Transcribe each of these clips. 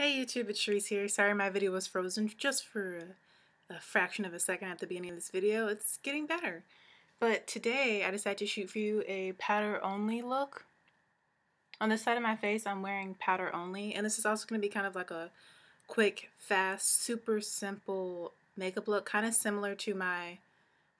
Hey YouTube, it's Cherise here. Sorry my video was frozen just for a, a, fraction of a second at the beginning of this video. It's getting better. But today I decided to shoot for you a powder only look. On this side of my face I'm wearing powder only and this is also going to be kind of like a quick, fast, super simple makeup look. Kind of similar to my,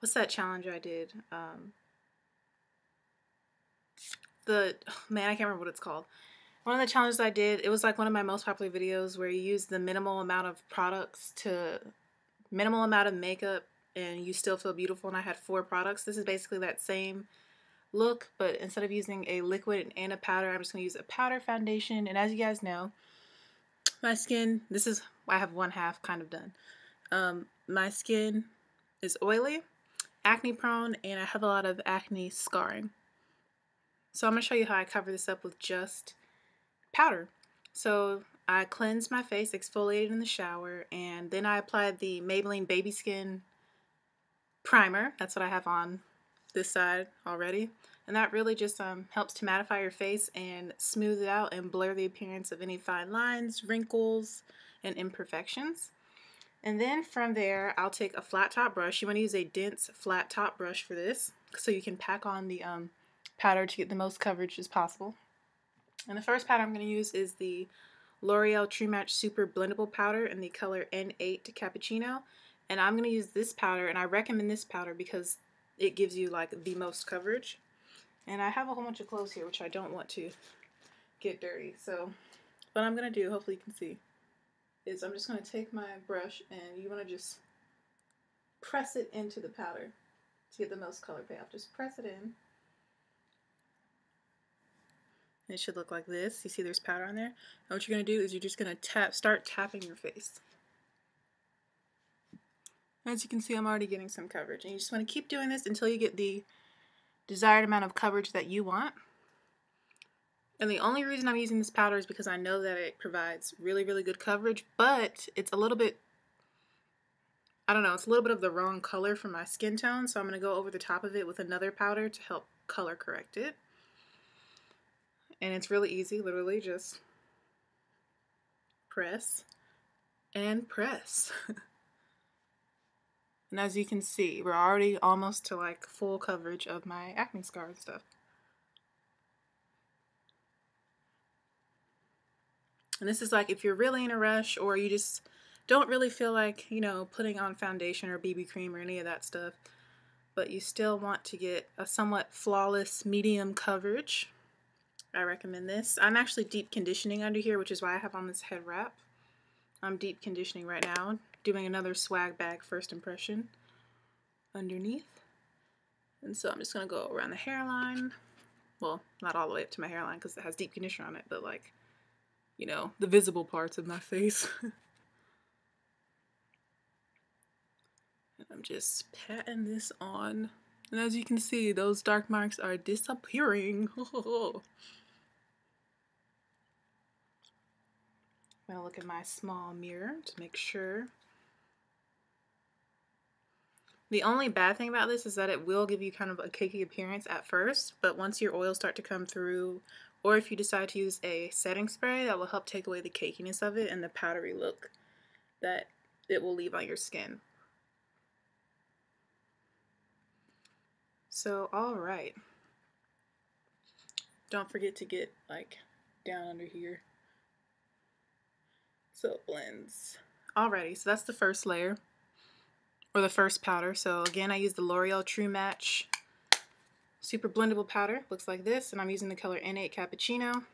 what's that challenge I did? Um, the, man I can't remember what it's called one of the challenges I did, it was like one of my most popular videos where you use the minimal amount of products to minimal amount of makeup and you still feel beautiful and I had four products. This is basically that same look, but instead of using a liquid and a powder, I'm just going to use a powder foundation. And as you guys know, my skin, this is, I have one half kind of done. Um, my skin is oily, acne prone, and I have a lot of acne scarring. So I'm going to show you how I cover this up with just powder. So I cleansed my face, exfoliated in the shower, and then I applied the Maybelline Baby Skin Primer. That's what I have on this side already. And that really just um, helps to mattify your face and smooth it out and blur the appearance of any fine lines, wrinkles, and imperfections. And then from there, I'll take a flat top brush. You want to use a dense flat top brush for this so you can pack on the um, powder to get the most coverage as possible. And the first powder I'm going to use is the L'Oreal True Match Super Blendable Powder in the color N8 Cappuccino. And I'm going to use this powder, and I recommend this powder because it gives you like the most coverage. And I have a whole bunch of clothes here, which I don't want to get dirty. So what I'm going to do, hopefully you can see, is I'm just going to take my brush and you want to just press it into the powder to get the most color payoff. Just press it in. It should look like this. You see there's powder on there. And what you're going to do is you're just going to tap, start tapping your face. As you can see, I'm already getting some coverage. And you just want to keep doing this until you get the desired amount of coverage that you want. And the only reason I'm using this powder is because I know that it provides really, really good coverage, but it's a little bit, I don't know, it's a little bit of the wrong color for my skin tone, so I'm going to go over the top of it with another powder to help color correct it. And it's really easy, literally just press and press. and as you can see, we're already almost to like full coverage of my acne scar and stuff. And this is like if you're really in a rush or you just don't really feel like, you know, putting on foundation or BB cream or any of that stuff, but you still want to get a somewhat flawless medium coverage I recommend this. I'm actually deep conditioning under here, which is why I have on this head wrap. I'm deep conditioning right now, doing another swag bag first impression underneath. And so I'm just going to go around the hairline. Well, not all the way up to my hairline because it has deep conditioner on it, but like, you know, the visible parts of my face. I'm just patting this on. And as you can see, those dark marks are disappearing. I'm going to look in my small mirror to make sure. The only bad thing about this is that it will give you kind of a cakey appearance at first, but once your oils start to come through, or if you decide to use a setting spray, that will help take away the cakiness of it and the powdery look that it will leave on your skin. So, alright. Don't forget to get, like, down under here. So it blends. Alrighty, so that's the first layer, or the first powder. So again, I use the L'Oreal True Match Super Blendable Powder. Looks like this, and I'm using the color N8 Cappuccino,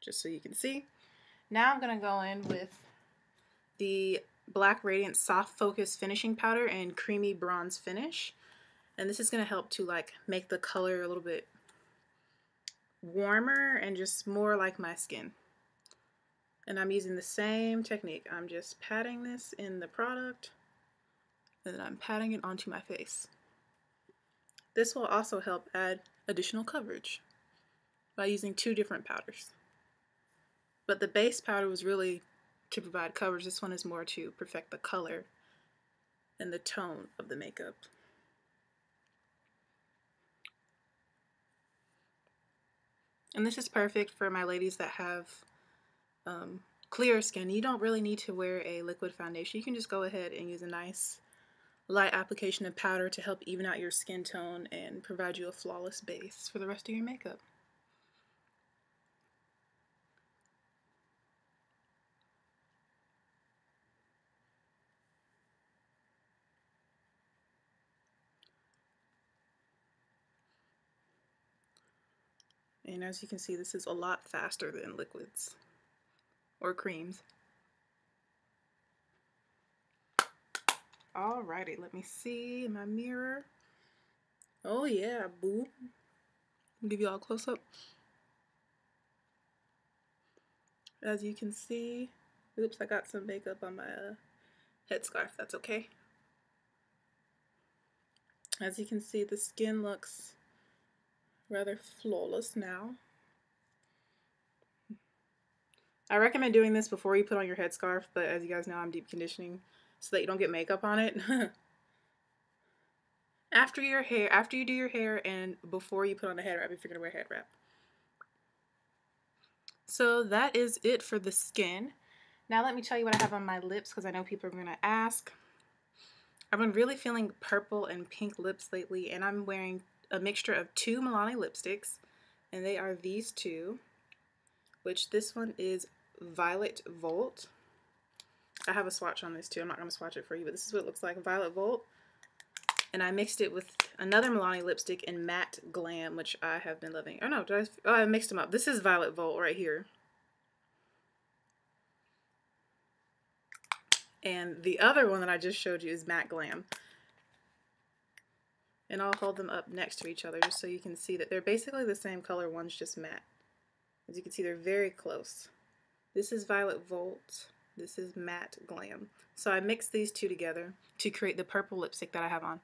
just so you can see. Now I'm going to go in with the Black Radiance Soft Focus Finishing Powder and Creamy Bronze Finish. And this is going to help to like make the color a little bit warmer and just more like my skin. And I'm using the same technique. I'm just patting this in the product and then I'm patting it onto my face. This will also help add additional coverage by using two different powders. But the base powder was really to provide coverage. This one is more to perfect the color and the tone of the makeup. And this is perfect for my ladies that have um, clear skin, you don't really need to wear a liquid foundation. You can just go ahead and use a nice light application of powder to help even out your skin tone and provide you a flawless base for the rest of your makeup. And as you can see, this is a lot faster than liquids or creams. Alrighty, let me see my mirror. Oh yeah, boo. give you all a close up. As you can see, oops, I got some makeup on my uh, headscarf. That's okay. As you can see, the skin looks rather flawless now. I recommend doing this before you put on your headscarf, but as you guys know, I'm deep conditioning so that you don't get makeup on it. after your hair, after you do your hair and before you put on a head wrap if you're to wear a head wrap. So that is it for the skin. Now let me tell you what I have on my lips because I know people are to ask. I've been really feeling purple and pink lips lately and I'm wearing a mixture of two Milani lipsticks and they are these two which this one is Violet Volt I have a swatch on this too. I'm not going to swatch it for you, but this is what it looks like. Violet Volt. And I mixed it with another Milani lipstick in Matte Glam, which I have been loving. Oh no, did I, oh, I mixed them up. This is Violet Volt right here. And the other one that I just showed you is Matte Glam. And I'll hold them up next to each other just so you can see that they're basically the same color. One's just matte. As you can see, they're very close. This is Violet Volt. This is Matte Glam. So I mixed these two together to create the purple lipstick that I have on.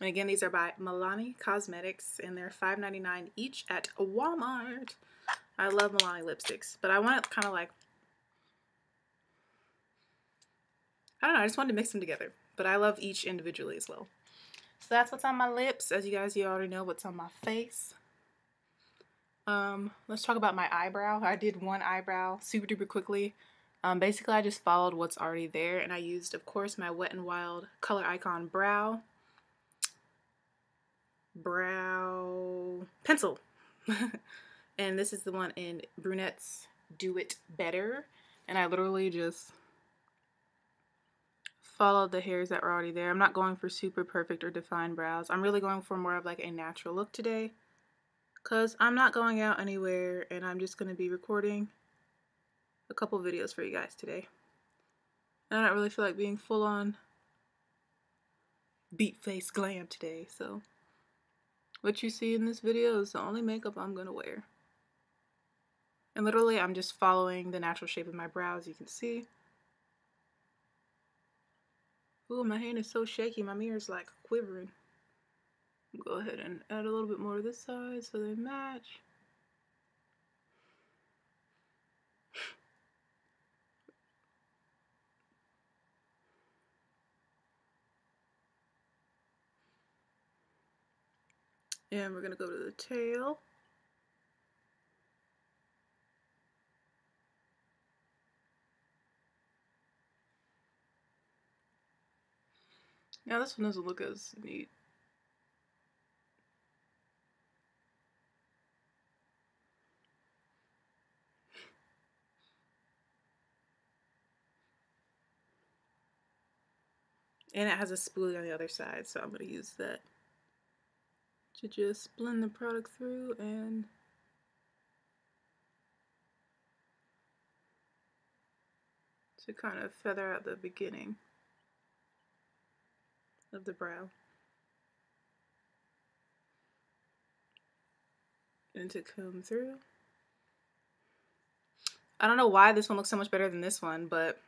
And again, these are by Milani Cosmetics, and they're $5.99 each at Walmart. I love Milani lipsticks, but I want it kind of like, I don't know, I just wanted to mix them together. But I love each individually as well. So that's what's on my lips. As you guys, you already know what's on my face. Um, let's talk about my eyebrow. I did one eyebrow super duper quickly. Um, basically, I just followed what's already there, and I used, of course, my Wet n Wild Color Icon Brow brow pencil. and this is the one in Brunette's Do It Better. And I literally just followed the hairs that were already there. I'm not going for super perfect or defined brows. I'm really going for more of like a natural look today because I'm not going out anywhere and I'm just going to be recording a couple videos for you guys today. And I don't really feel like being full on beat face glam today, so what you see in this video is the only makeup I'm going to wear. And literally I'm just following the natural shape of my brows, you can see. Ooh, my hand is so shaky, my mirror's like quivering. Go ahead and add a little bit more to this side so they match. And we're going to go to the tail. Now this one doesn't look as neat. And it has a spoolie on the other side, so I'm going to use that to just blend the product through and to kind of feather out the beginning of the brow. And to comb through. I don't know why this one looks so much better than this one, but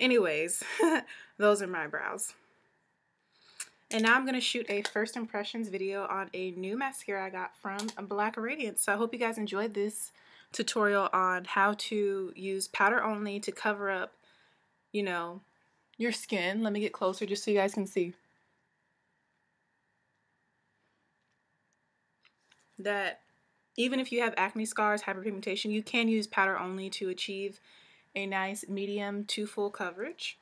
Anyways, those are my brows. And now I'm going to shoot a first impressions video on a new mascara I got from Black Radiance. So I hope you guys enjoyed this tutorial on how to use powder only to cover up, you know, your skin. Let me get closer just so you guys can see. That even if you have acne scars, hyperpigmentation, you can use powder only to achieve a nice medium to full coverage.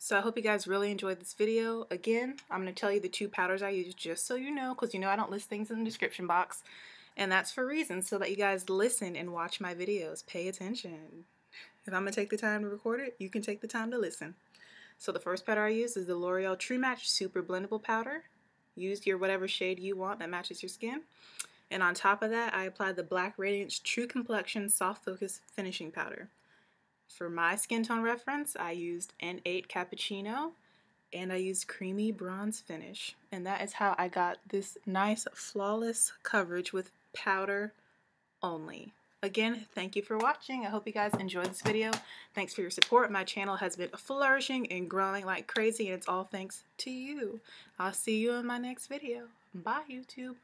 So I hope you guys really enjoyed this video. Again, I'm going to tell you the two powders I use just so you know because you know I don't list things in the description box. And that's for reasons so that you guys listen and watch my videos. Pay attention. If I'm going to take the time to record it, you can take the time to listen. So the first powder I use is the L'Oreal True Match Super Blendable Powder. Use your whatever shade you want that matches your skin. And on top of that, I apply the Black Radiance True Complexion Soft Focus Finishing Powder. For my skin tone reference, I used N8 Cappuccino and I used Creamy Bronze Finish. And that is how I got this nice flawless coverage with powder only. Again, thank you for watching. I hope you guys enjoyed this video. Thanks for your support. My channel has been flourishing and growing like crazy and it's all thanks to you. I'll see you in my next video. Bye, YouTube.